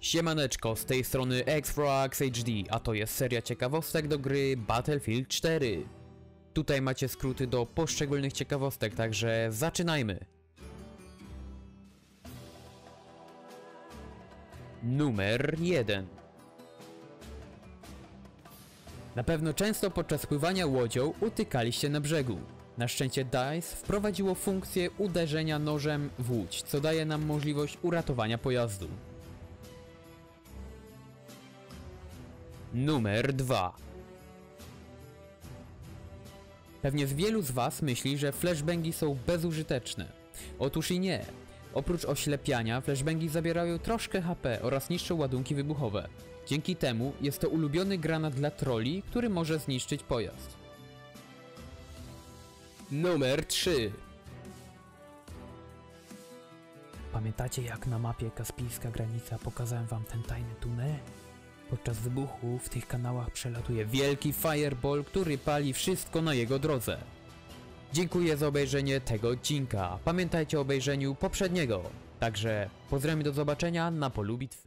Siemaneczko, z tej strony Xfrax HD, a to jest seria ciekawostek do gry Battlefield 4. Tutaj macie skróty do poszczególnych ciekawostek, także zaczynajmy! Numer 1 Na pewno często podczas pływania łodzią utykaliście na brzegu. Na szczęście DICE wprowadziło funkcję uderzenia nożem w łódź, co daje nam możliwość uratowania pojazdu. Numer 2 Pewnie wielu z Was myśli, że flashbangi są bezużyteczne. Otóż i nie. Oprócz oślepiania, flashbangi zabierają troszkę HP oraz niszczą ładunki wybuchowe. Dzięki temu jest to ulubiony granat dla troli, który może zniszczyć pojazd. Numer 3 Pamiętacie jak na mapie Kaspijska Granica pokazałem wam ten tajny tunel? Podczas wybuchu w tych kanałach przelatuje Latuje wielki fireball, który pali wszystko na jego drodze. Dziękuję za obejrzenie tego odcinka. Pamiętajcie o obejrzeniu poprzedniego. Także pozdrawiam do zobaczenia na polu bitwy.